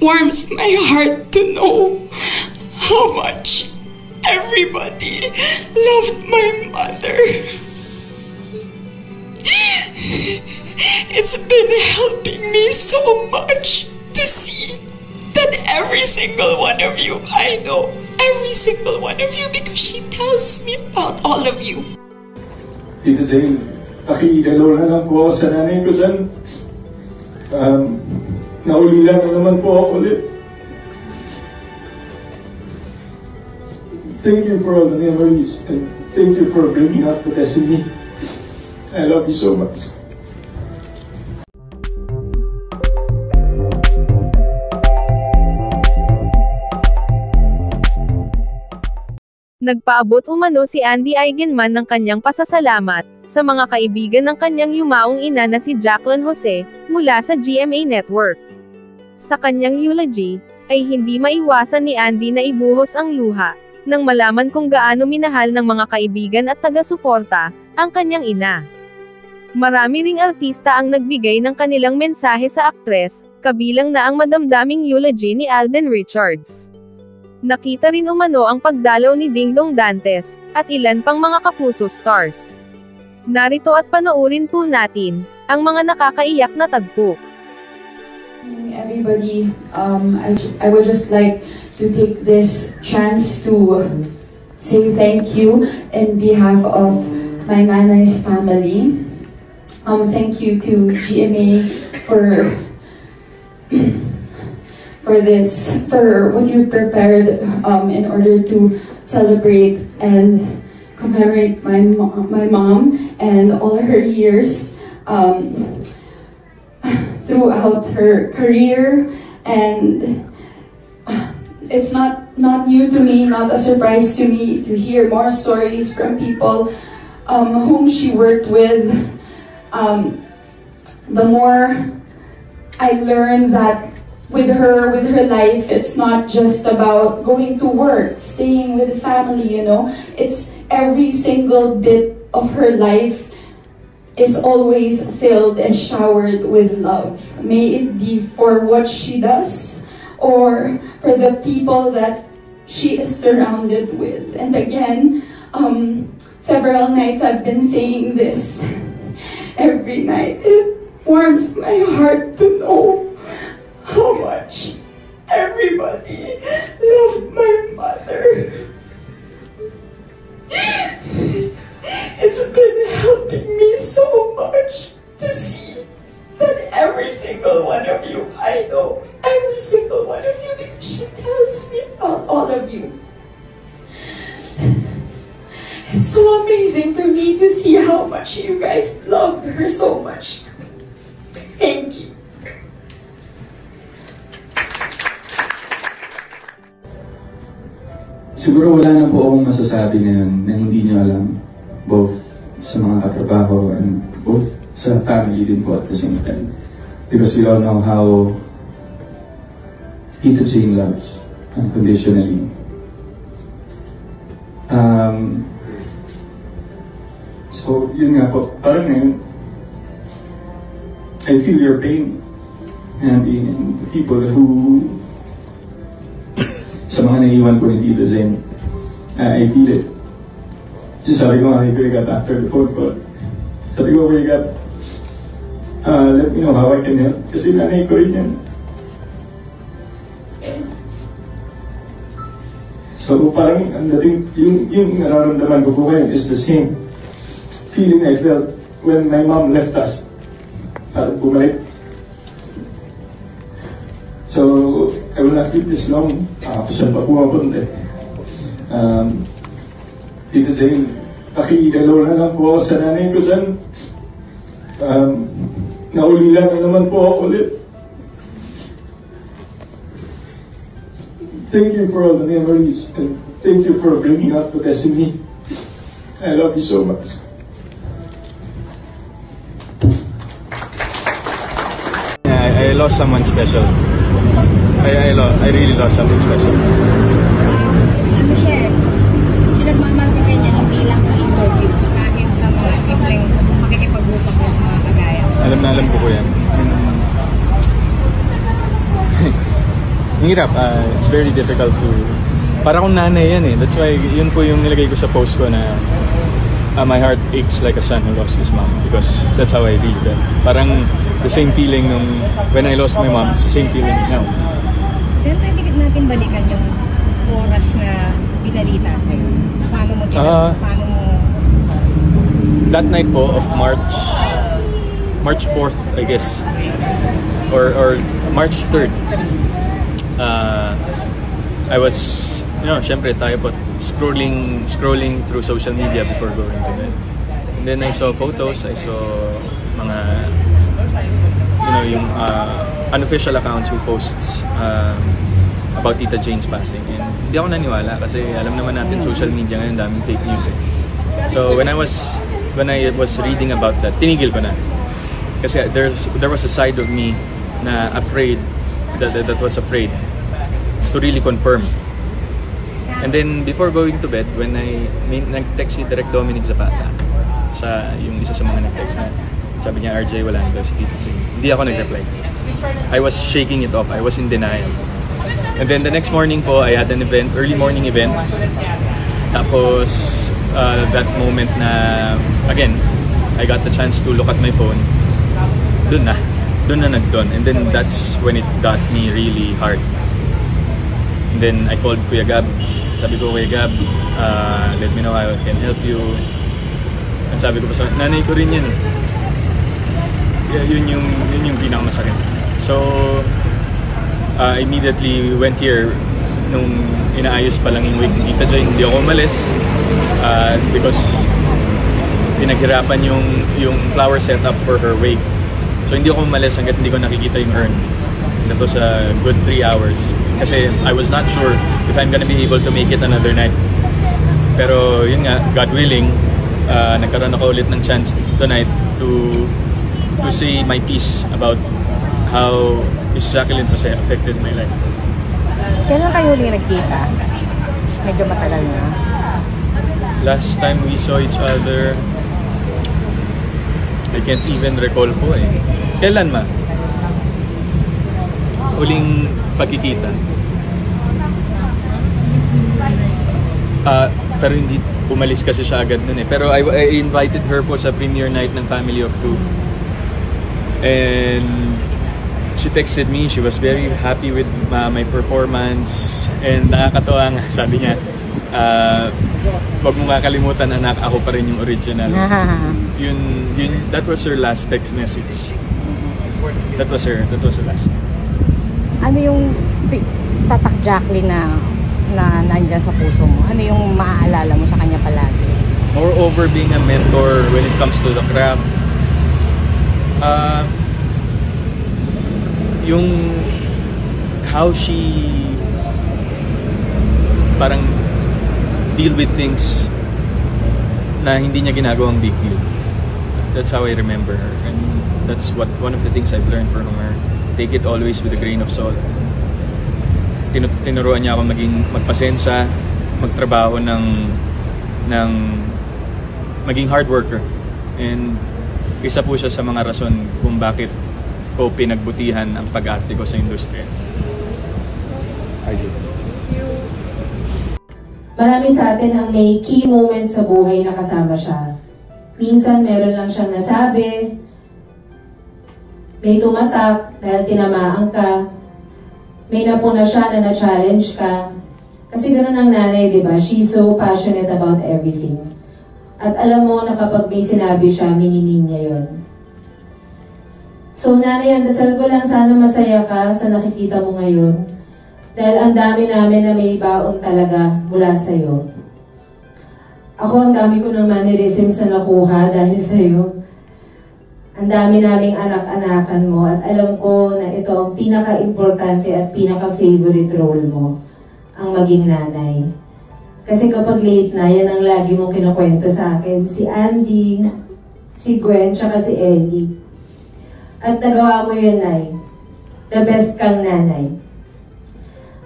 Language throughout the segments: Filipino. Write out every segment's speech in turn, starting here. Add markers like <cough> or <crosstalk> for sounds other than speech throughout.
warms my heart to know how much everybody loved my mother. It's been helping me so much to see that every single one of you, I know every single one of you because she tells me about all of you. Tita Jane, nakikidalaw na lang po sa nanay ko dyan. Um, naulila na naman po ako ulit. Thank you for all the memories and thank you for bringing up the destiny. I love you so much. Nagpaabot umano si Andy Eigenman ng kanyang pasasalamat sa mga kaibigan ng kanyang yumaong ina na si Jacqueline Jose mula sa GMA Network. Sa kanyang eulogy, ay hindi maiwasan ni Andy na ibuhos ang luha nang malaman kung gaano minahal ng mga kaibigan at taga-suporta ang kanyang ina. Marami ring artista ang nagbigay ng kanilang mensahe sa aktres, kabilang na ang madamdaming eulogy ni Alden Richards. Nakita rin umano ang pagdalaw ni Dingdong Dantes, at ilan pang mga kapuso stars. Narito at panoorin po natin, ang mga nakakaiyak na tagpo. Everybody, um, I, I would just like to take this chance to say thank you in behalf of my nanay's family. Um, thank you to GMA for <clears throat> for this, for what you prepared um, in order to celebrate and commemorate my, my mom and all her years um, throughout her career. And it's not, not new to me, not a surprise to me to hear more stories from people um, whom she worked with. Um, the more I learned that with her, with her life, it's not just about going to work, staying with family, you know. It's every single bit of her life is always filled and showered with love. May it be for what she does or for the people that she is surrounded with. And again, um, several nights I've been saying this every night. It warms my heart to know how much everybody loved my mother. It's been helping me so much to see that every single one of you, I know every single one of you because she tells me about all of you. It's so amazing for me to see how much you guys love her so much. Thank you. Siguro wala na po akong masasabi ngayon na hindi niyo alam. Both sa mga katrabaho and both sa family din po at the same time. Because we all know how Tita Jane loves unconditionally. Um, so, yun nga po. Parang ngayon, I feel your pain. And in people who sa mga naiwan ko ni Tito Zen. Uh, I feel it. Sabi ko nga kay Kuya Gab after the phone call. Sabi ko, Kuya Gab, uh, let me know how I can help. Kasi nanay ko rin yan. So parang ang dating, yung, yung nararamdaman ko po ngayon is the same feeling I felt when my mom left us. Parang bumalik So, I will not keep this long. Uh, saan pa pumapunta eh. Um, Na po. Thank you for all the memories and thank you for bringing up the destiny. I love you so much. I, I lost someone special. I, I, lo- I really lost someone special. Alam na alam ko po yan. Ang hirap. ah, it's very difficult to... Para akong nanay yan eh. That's why yun po yung nilagay ko sa post ko na ah, my heart aches like a son who lost his mom because that's how I really felt. Parang the same feeling nung when I lost my mom, it's the same feeling now. Pero pwede natin balikan yung oras na binalita sa'yo. Paano mo? Ah. paano mo... That night po of March March 4th, I guess. Or or March 3rd. Uh, I was, you know, syempre tayo po scrolling scrolling through social media before going to bed. And then I saw photos, I saw mga you know, yung uh, unofficial accounts who posts um, about Tita Jane's passing. And hindi ako naniwala kasi alam naman natin social media ngayon daming fake news eh. So when I was when I was reading about that, tinigil ko na. Kasi there's there was a side of me na afraid that, that, was afraid to really confirm. And then before going to bed, when I may, nag-text si Direct Dominic Zapata, sa yung isa sa mga nag-text na sabi niya, RJ, wala na daw si Tito Jane. Hindi ako nag-reply. I was shaking it off. I was in denial. And then the next morning po, I had an event, early morning event. Tapos, uh, that moment na, again, I got the chance to look at my phone. Doon na. Doon na nagdon. And then that's when it got me really hard. And then I called Kuya Gab. Sabi ko, Kuya Gab, uh, let me know how I can help you. At sabi ko pa sa nanay ko rin yan eh. Yeah, yun yung, yun yung pinakamasakit. So, uh, immediately went here nung inaayos pa lang yung wake ni Tita Jane. Hindi ako umalis uh, because pinaghirapan yung, yung flower setup for her wake. So hindi ako umalis hanggat hindi ko nakikita yung urn. That was a good three hours. Kasi I was not sure if I'm gonna be able to make it another night. Pero yun nga, God willing, uh, nagkaroon ako ulit ng chance tonight to to say my piece about how Miss Jacqueline Jose affected my life. Kailan kayo huling nagkita? Medyo matagal na. Last time we saw each other, I can't even recall po eh. Kailan ma? Huling pagkikita. Ah, pero hindi umalis kasi siya agad nun eh. Pero I, I invited her po sa premiere night ng Family of Two. And she texted me, she was very happy with uh, my performance. And nakakatawa nga, <laughs> sabi niya, uh, wag mo kakalimutan anak, ako pa rin yung original. <laughs> yun, yun, that was her last text message. That was her, that was the last. ano yung tatak Jacqueline na na nandyan sa puso mo? Ano yung maaalala mo sa kanya palagi? Moreover, being a mentor when it comes to the craft, uh, yung how she parang deal with things na hindi niya ginagawang big deal. That's how I remember her. That's what one of the things I've learned from her. Take it always with a grain of salt. Tinu- tinuruan niya ako maging magpasensya, magtrabaho ng ng maging hard worker. And isa po siya sa mga rason kung bakit ko pinagbutihan ang pag-arte ko sa industriya. RJ. Marami sa atin ang may key moments sa buhay na kasama siya. Minsan meron lang siyang nasabi, may tumatak dahil tinamaan ka, may napuna siya na na-challenge ka. Kasi ganoon ang nanay, di ba? She's so passionate about everything. At alam mo na kapag may sinabi siya, minimin niya yon. So nanay, ang dasal ko lang sana masaya ka sa nakikita mo ngayon. Dahil ang dami namin na may baon talaga mula sa'yo. Ako ang dami ko ng mannerisms na nakuha dahil sa'yo. Ang dami naming anak-anakan mo at alam ko na ito ang pinaka-importante at pinaka-favorite role mo, ang maging nanay. Kasi kapag late na, yan ang lagi mong kinukwento sa akin. Si Andy, si Gwen, tsaka si Ellie. At nagawa mo yun, Nay. The best kang nanay.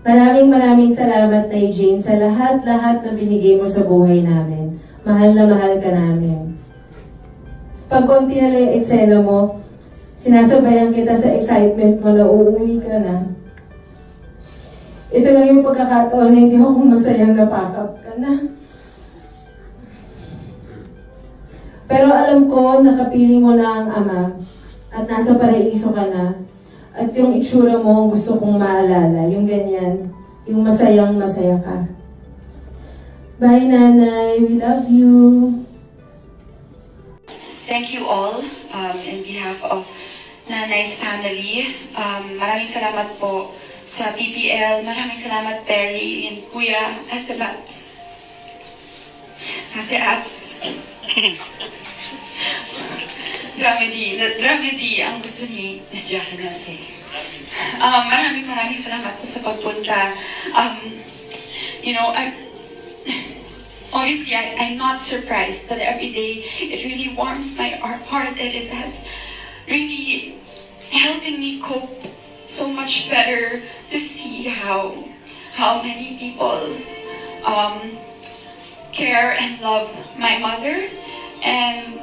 Maraming maraming salamat, Nay Jane, sa lahat-lahat na binigay mo sa buhay namin. Mahal na mahal ka namin. Pag konti na lang yung eksena mo, sinasabayan kita sa excitement mo na uuwi ka na. ito lang yung pagkakataon na hindi ako masayang napakap ka na. Pero alam ko, nakapili mo na ang ama at nasa paraiso ka na. At yung itsura mo gusto kong maalala, yung ganyan, yung masayang masaya ka. Bye, Nanay. We love you. Thank you all um, in behalf of Nanay's family. Um, maraming salamat po sa PPL. Maraming salamat Perry and Kuya Ate Labs. Ate Abs. dramedy. Dramedy ang gusto ni Miss Jackie Nase. Um, maraming maraming salamat po sa pagpunta. Um, you know, I'm, obviously I, I'm not surprised, but every day it really warms my heart and it has really helping me cope so much better to see how how many people um, care and love my mother. And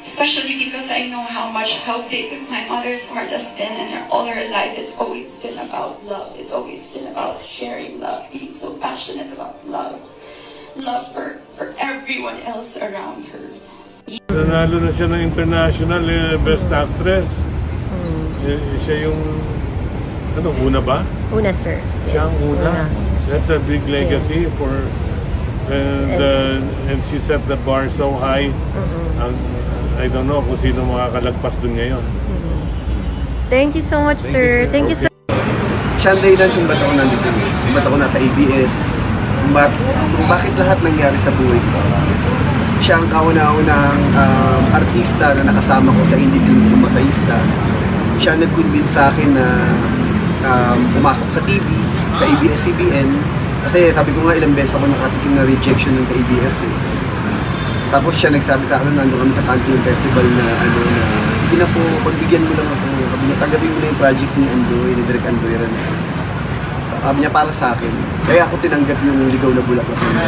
especially because I know how much how big my mother's heart has been and her, all her life. It's always been about love. It's always been about sharing love being so passionate about love love for for everyone else around her Nanalo na siya ng international eh, best actress. Eh, siya yung ano una ba? Una, sir. Siya ang una. That's a big legacy for and uh, and she set the bar so high. Ang- I don't know kung sino makakalagpas dun ngayon. Thank you so much, sir. Thank you, sir. siya ang dahilan kung ba't ako nandito. Kung ba't ako nasa ABS. Ba't, kung bakit lahat nangyari sa buhay ko. Siya ang kauna-unahang um, artista na nakasama ko sa indie films ng Masayista. Siya nag-convince sa akin na um, pumasok sa TV, sa ABS-CBN. Kasi sabi ko nga ilang beses ako nakatikim na rejection nun sa ABS eh. Tapos siya nagsabi sa akin, nandun kami sa Canton Festival na ano na, sige na po, pagbigyan mo lang ako. Sabi niya, tagabin mo na yung project ni Andoy, ni Direk Andoy rin. Sabi niya, para sa akin. Kaya ako tinanggap yung ligaw na bulaklak na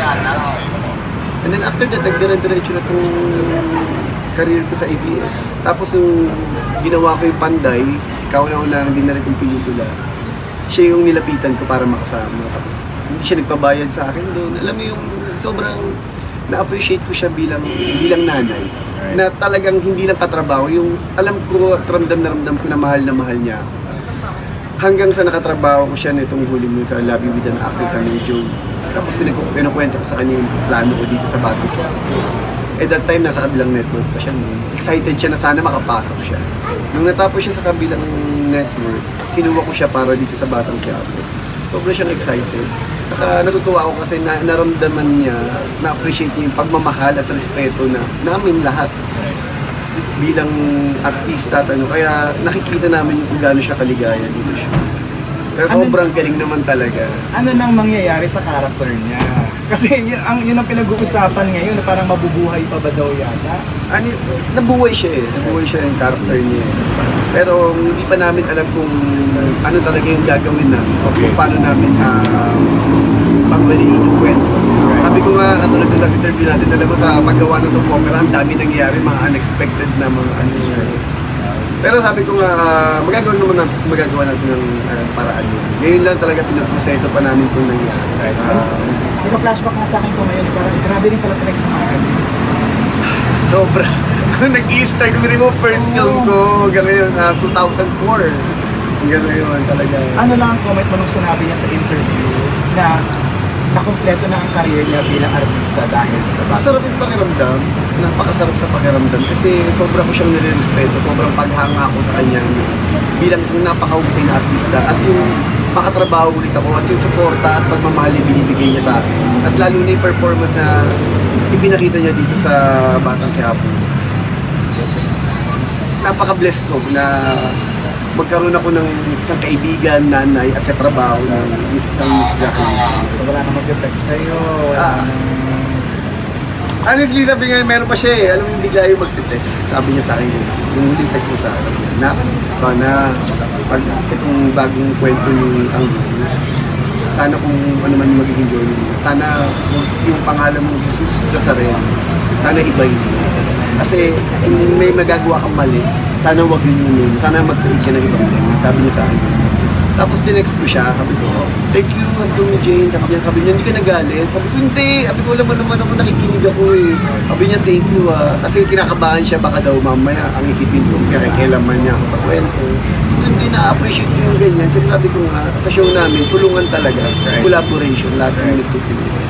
And then after that, nagdire-diretso na itong career ko sa ABS. Tapos yung ginawa ko yung Panday, ikaw na una ang dinarit yung pelikula. Siya yung nilapitan ko para makasama. Tapos hindi siya nagpabayad sa akin doon. Alam mo yung sobrang na-appreciate ko siya bilang bilang nanay. Na talagang hindi lang katrabaho. Yung alam ko at ramdam na ramdam ko na mahal na mahal niya ako. Hanggang sa nakatrabaho ko siya nitong huli mo sa Lobby with an African Joe. Tapos pinakwento ko sa kanya yung plano ko dito sa bago ko. At that time, nasa kabilang network pa siya. Excited siya na sana makapasok siya. Nung natapos siya sa kabilang network, kinuha ko siya para dito sa Batang Quiapo. Sobra siyang excited. Saka natutuwa ako kasi na, naramdaman niya, na-appreciate niya yung pagmamahal at respeto na namin lahat bilang artista at ano. Kaya nakikita namin kung gaano siya kaligaya dito siya. Kaya Ano- sobrang galing naman talaga. Ano nang mangyayari sa character niya? Kasi yun ang, yun ang pinag-uusapan ngayon, na parang mabubuhay pa ba daw yata? ano, nabuhay siya eh. Nabuhay siya yung character niya. eh. Pero hindi pa namin alam kung ano talaga yung gagawin namin. O kung paano namin uh, pagmaliin yung kwento. Sabi ko nga, katulad nila sa interview natin, alam mo sa paggawa ng soap opera, ang dami nangyayari, mga unexpected na mga ano. Pero sabi ko nga, ah, magagawa naman natin, magagawa natin ng ah, paraan yun. Ngayon lang talaga pinaproseso pa namin itong nangyari. Ah, Di ba flashback nga sa akin ko ngayon, parang grabe rin pala pinagsamahan. <sighs> Sobra. <laughs> Nag-i-start ko rin mo first film ko hanggang ngayon, ah, 2004. Hanggang ngayon talaga. Ano lang ang comment mo nung sinabi niya sa interview na nakompleto na ang career niya bilang artista dahil sa bago. Masarap yung pakiramdam. Napakasarap sa pakiramdam kasi sobra ko siyang nire-respeto. Sobrang paghanga ko sa kanya bilang isang napakahusay na artista. At yung makatrabaho ulit ako at yung suporta at pagmamahal na binibigay niya sa akin. At lalo na yung performance na ipinakita niya dito sa Batang Quiapo. Napaka-blessed ko na magkaroon ako ng isang kaibigan, nanay at katrabaho ng isang Jacqueline. So wala na mag-text sa'yo. Ah. Honestly, sabi nga, meron pa siya eh. Alam mo, yung bigla yung mag-text. Sabi niya sa akin yun. Yung huling text niya sa akin. Na, sana, pag itong bagong kwento ni ang sana kung ano man yung magiging journey mo. Sana yung, yung pangalan mo, Jesus Nazareno, sana iba yun. Kasi may magagawa kang mali, sana wag yun yun. Sana mag-create ka ng ibang thing. Sabi niya sa akin. Tapos tinext ko siya, sabi ko, thank you, Anthony Jane. Sabi niya, sabi niya, hindi ka nagalit. Sabi ko, hindi. Sabi ko, alam mo naman ako, nakikinig ako eh. Sabi niya, thank you ah. Kasi kinakabahan siya, baka daw mamaya ang isipin ko, kaya kailaman niya ako sa kwento. Hindi na-appreciate ko yung ganyan. Kasi sabi ko nga, sa show namin, tulungan talaga. Collaboration, lahat ng nagtutulungan.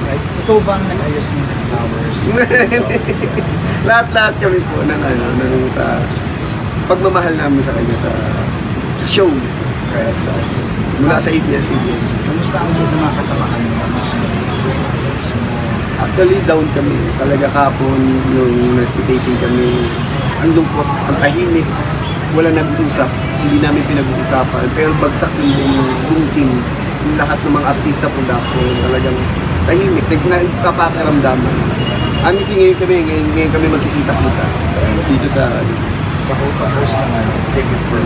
Ikaw ba ang nag-ayos ng flowers? <laughs> Lahat-lahat kami po ng ano, ng sa pagmamahal namin sa kanya sa, sa show. Kaya sa, mula sa ABS-CBN. Kamusta ang mga kasamahan mo? Actually, down kami. Talaga kapon nung nag-taping kami. Ang lungkot, ang tahimik. Wala nag-uusap. Hindi namin pinag-uusapan. Pero bagsak yung buong team. Yung lahat ng mga artista production. Talagang tahimik. Nagpapakiramdaman. Ang isi ngayon kami, ngayon, ngayon kami magkikita-kita. Dito sa Sa Hopa Earth naman, take it for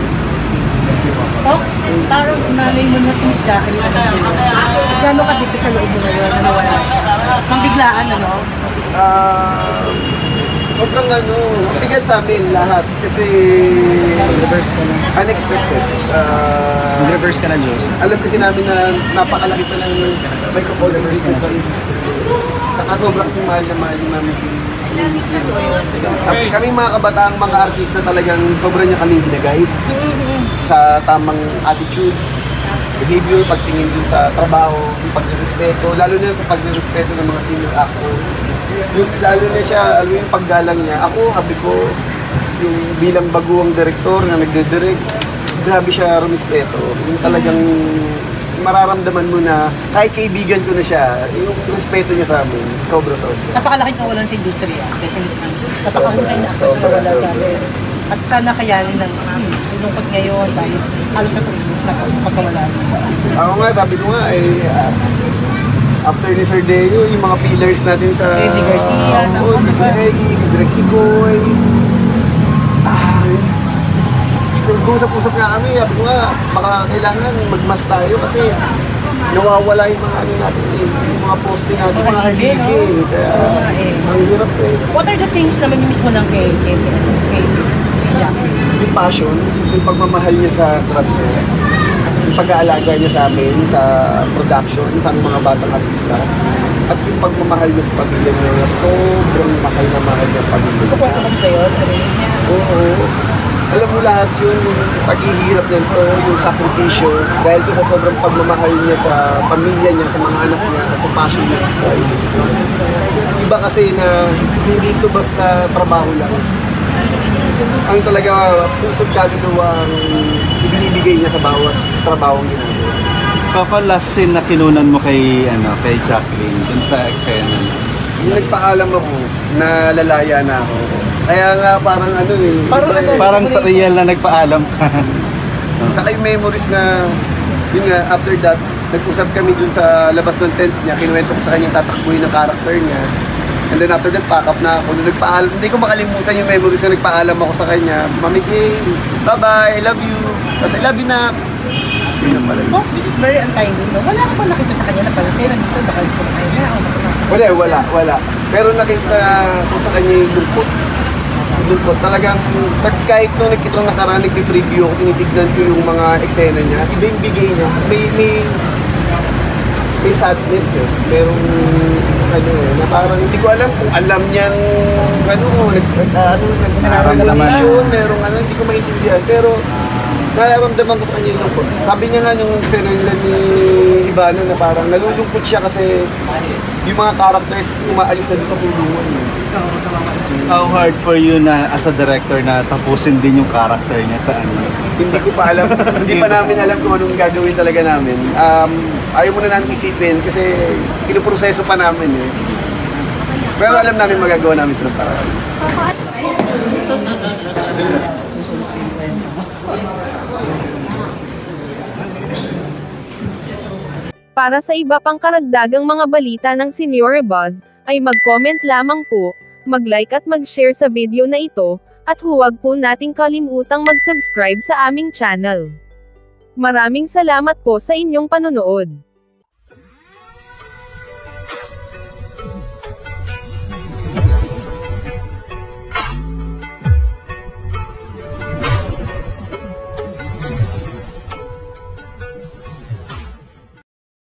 Fox, parang nanay mo na si Miss Jacqueline na nagdino. Gano'n ka dito sa loob mo ngayon na nawala? Pang biglaan, ano? Ah, sobrang ano, bigyan sa amin lahat kasi reverse ka na. unexpected. Ah, reverse ka na, Diyos. alam kasi namin na napakalaki pa ng microphone reverse ka sa Saka sobrang mahal na mahal namin si kami, kami mga kabataang mga artista talagang sobrang niya kami ginagay sa tamang attitude, behavior, pagtingin dun sa trabaho, yung pagrespeto, lalo na sa pagrespeto ng mga senior actors. Yung, lalo na siya, ano yung paggalang niya. Ako, sabi ko, yung bilang baguang direktor na nagde-direct, grabe siya rumispeto. Yung talagang mararamdaman mo na kahit kaibigan ko na siya, yung respeto niya sa amin, sobra-sobra. Napakalaking kawalan sa industriya, definitely. Napakahusay na ako sa nawala dati. At sana kayanin ng hmm, lungkot ngayon dahil halos natulog sa, sa pagkawala niya. Ako nga, sabi ko nga, eh, ah, after ni Sir Deo, yung mga pillars natin sa... Eddie Garcia, Oo, si Eddie, si Direk Igoy. Kung usap-usap nga kami, sabi ko nga, baka kailangan magmas tayo kasi nawawala yung mga ano natin, yung mga poste natin, Mga hige. Kaya, ang hirap eh. What are the things naman yung mismo ng kay, kay, kay, yung passion, yung pagmamahal niya sa craft niya, yung pag-aalaga niya sa amin, sa production, sa mga batang artista, at yung pagmamahal niya sa pamilya niya, sobrang mahal na mahal niya pamilya niya. Kukwasa ba sa'yo? Oo. Alam mo lahat yun, yung paghihirap niya to, yung sakripisyo, dahil ko sa sobrang pagmamahal niya sa pamilya niya, sa mga anak niya, at sa passion niya sa. Iba kasi na hindi ito basta trabaho lang. Ang talaga pusod kaluluwa ang ibinibigay niya sa bawat trabaho niya. Papa, last scene na kinunan mo kay, ano, kay Jacqueline, dun sa eksena nagpaalam ako na lalaya na ako. Kaya nga parang ano eh. Parang, eh. parang real na nagpaalam ka. Saka yung memories na, yun nga, after that, nag-usap kami dun sa labas ng tent niya, kinuwento ko sa kanya yung tatakbuhin ng character niya. And then after that, pack up na ako. Nung nagpaalam, hindi ko makalimutan yung memories na nagpaalam ako sa kanya. Mami Jane, bye-bye, I love you. Tapos I love you na. Yun na pala. Fox, which is very untimely, no? Wala ka ba nakita sa kanya na parang sa'yo, minsan baka gusto na, baka Wala, wala, wala. Pero nakita ko sa kanya yung lungkot. Yung Lungkot. Talagang, kahit nung nakita ko nakaraan, nag-preview ako, tinitignan ko yung mga eksena niya, iba yung bigay niya. May, may, may sadness eh. Merong, ano eh, na parang hindi ko alam kung alam niyang, ano, nag, nag, ano, Nararamdaman. nag, merong ano, hindi ko maintindihan. Pero, nararamdaman ko sa kanya yung lungkot. Sabi niya nga yung eksena nila ni Ivano na parang nalulungkot siya kasi yung mga characters umaalis na doon sa kulungan. eh. How hard for you na as a director na tapusin din yung character niya sa ano? Hindi ko pa alam, <laughs> hindi pa namin alam kung anong gagawin talaga namin. Um, ayaw muna namin isipin kasi pinuproseso pa namin eh. Pero alam namin magagawa namin ito ng paraan. Para sa iba pang karagdagang mga balita ng Senior Buzz, ay mag-comment lamang po, mag-like at mag-share sa video na ito, at huwag po nating kalimutang mag-subscribe sa aming channel. Maraming salamat po sa inyong panonood.